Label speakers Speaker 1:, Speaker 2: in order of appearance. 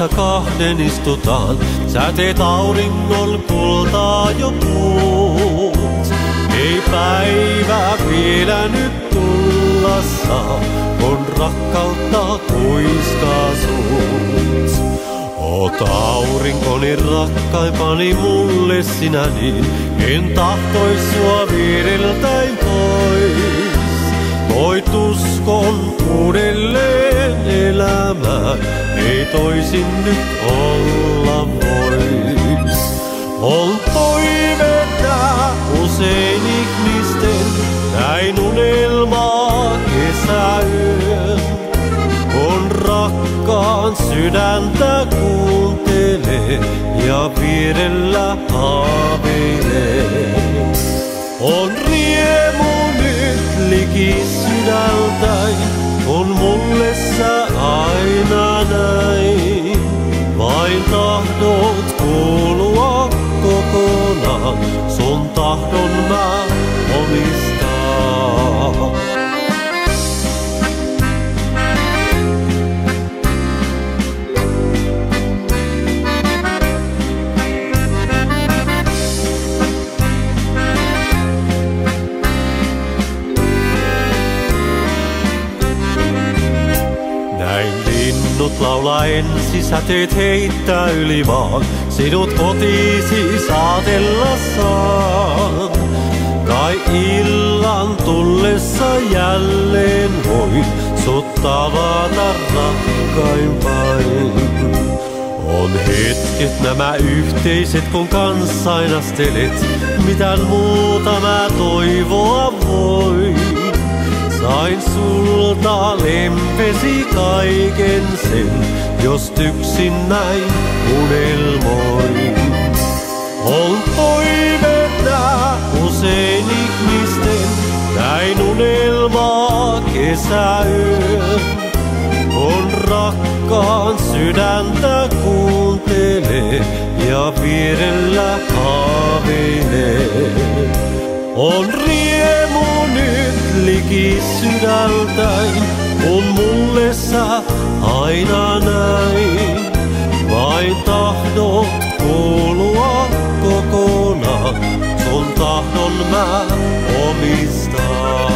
Speaker 1: Auringossa kahden istutaan, sä teet auringon kultaa jo puut. Ei päivä vielä nyt tulla saa, kun rakkautta kuiskaa suut. Oot aurinkoni rakkaimpani mulle sinä niin, en tahtois sua viideltäin elämään, ei toisin nyt olla vois. On toivetta usein ihmisten, näin unelmaa kesäyön. Kun rakkaan sydäntä kuuntelee ja vierellä haaveilee. On riemu nyt liki sydältäin, kun mulle sä aina näin. Vain tahdot kuulua kokonaan, sun tahdon mä omistaa. Linnut laulaa ensi, säteet heittää yli maan, sinut kotiisi saatella saan. Kai illan tullessa jälleen voin sut tavata rakkaimpain. On hetket nämä yhteiset, kun kanssainastelet, mitään muuta mä toivoa voin. Sain sulta lempesi kaiken sen, jos yksin näin unelmoin. On toivetta usein ihmisten, näin unelmaa kesäyön. Kun rakkaan sydäntä kuuntelee ja vierellä On riemu nyt liki sydältäin, kun mulle sä aina näin. Vain tahdot kuulua kokonaan, sun tahdon mä omistan.